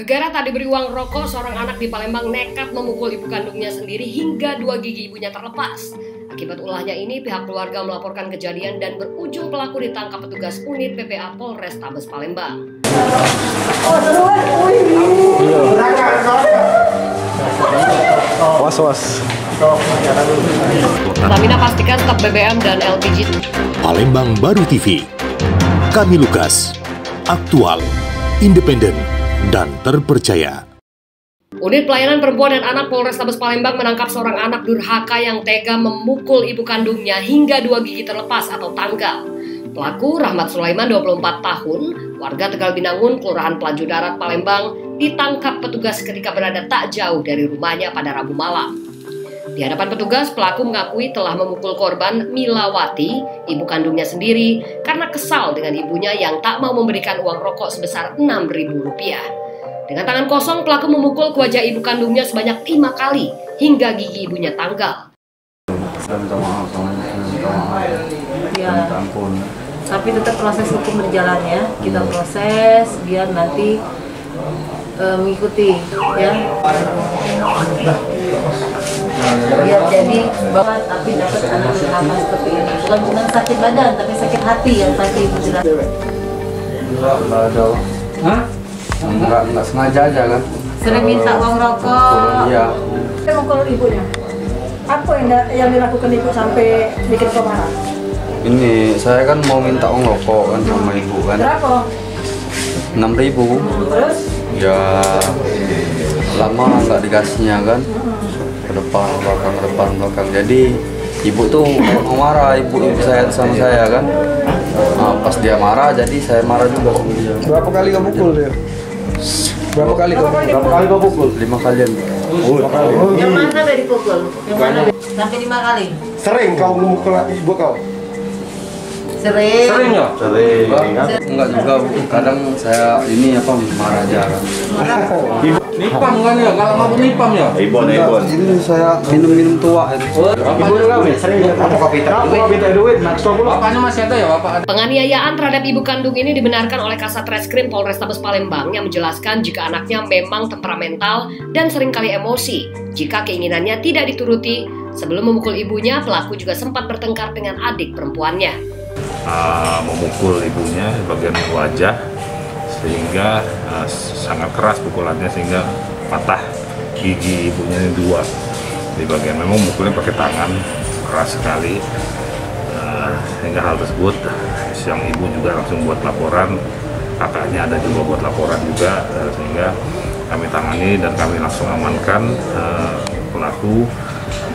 Gegara tak diberi uang rokok, seorang anak di Palembang nekat memukul ibu kandungnya sendiri hingga dua gigi ibunya terlepas. Akibat ulahnya ini, pihak keluarga melaporkan kejadian dan berujung pelaku ditangkap petugas unit PPA Polres Tabes Palembang. Was was. Pertamina pastikan stok BBM dan LPG Palembang Baru TV. Kami Lukas. Aktual, independen, dan terpercaya. Unit Pelayanan Perempuan dan Anak Polrestabes Palembang menangkap seorang anak durhaka yang tega memukul ibu kandungnya hingga dua gigi terlepas atau tanggal. Pelaku Rahmat Sulaiman 24 tahun, warga Tegal Binangun, Kelurahan Pelaju Darat, Palembang, ditangkap petugas ketika berada tak jauh dari rumahnya pada Rabu malam. Di hadapan petugas, pelaku mengakui telah memukul korban Milawati, ibu kandungnya sendiri, karena kesal dengan ibunya yang tak mau memberikan uang rokok sebesar Rp6.000. Dengan tangan kosong, pelaku memukul ke wajah ibu kandungnya sebanyak lima kali hingga gigi ibunya tanggal. minta maaf sama minta maaf Ya, minta ampun tapi tetap proses hukum berjalan ya. Kita proses biar nanti eh, mengikuti ya. Biar jadi bahwa tapi dapat anak durhaka seperti ini. Bukan cuma sakit badan, tapi sakit hati yang tadi ibu jelas. enggak enggak ada Hah? enggak enggak sengaja aja kan Sering minta uang rokok. iya Saya mukul ibunya. Apa yang, yang dilakukan ibu sampai bikin kau marah? ini saya kan mau minta uang rokok kan sama ibu kan Berapa? enam ribu Terus? ya lama nggak dikasihnya kan ke depan belakang ke depan belakang jadi ibu tuh mau marah ibu ibu saya sama saya kan Nah, pas dia marah jadi saya marah juga sama dia Berapa kali kamu pukul dia? Berapa kali kamu? Berapa kali kamu pukul? lima kalian Oh, lima kali. Yang mana udah dipukul? Yang mana? Sampai lima kali. Sering kau memukul ibu kau? Sering. Sering ya? Sering. enggak juga Bu. kadang saya ini apa marah aja kan Nipam kan ya? Kalau mau nipam ya? Ibon, Enggak, ini saya minum-minum tua itu Ibu kami sering Apa kau minta duit? Kau minta duit, nak stop Bapaknya masih ada ya bapak? Penganiayaan terhadap ibu kandung ini dibenarkan oleh Kasat Reskrim Polrestabes Palembang yang menjelaskan jika anaknya memang temperamental dan sering kali emosi. Jika keinginannya tidak dituruti, sebelum memukul ibunya, pelaku juga sempat bertengkar dengan adik perempuannya. Uh, memukul ibunya di bagian wajah sehingga uh, sangat keras pukulannya sehingga patah gigi ibunya ini dua. Di bagian memang mukulnya pakai tangan keras sekali. Uh, sehingga hal tersebut siang ibu juga langsung buat laporan kakaknya ada juga buat laporan juga uh, sehingga kami tangani dan kami langsung amankan uh, pelaku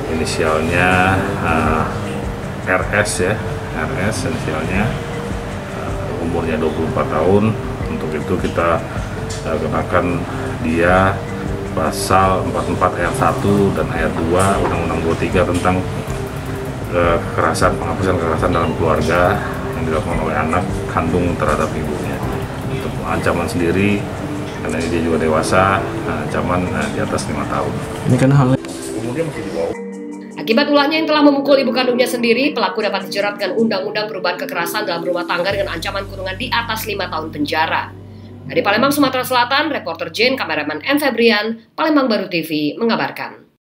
inisialnya uh, RS ya RS inisialnya. Uh, umurnya 24 tahun. Untuk itu kita uh, kenakan dia pasal 44 ayat 1 dan ayat 2 Undang-Undang 23 tentang uh, kekerasan penghapusan kekerasan dalam keluarga yang dilakukan oleh anak kandung terhadap ibunya. Untuk ancaman sendiri karena ini dia juga dewasa ancaman uh, di atas lima tahun. Ini kan hal Akibat ulahnya yang telah memukul ibu kandungnya sendiri, pelaku dapat dijerat dengan Undang-Undang Perubahan Kekerasan dalam Rumah Tangga dengan ancaman kurungan di atas lima tahun penjara. Dari Palembang, Sumatera Selatan, reporter Jane, kameraman M. Febrian, Palembang Baru TV, mengabarkan.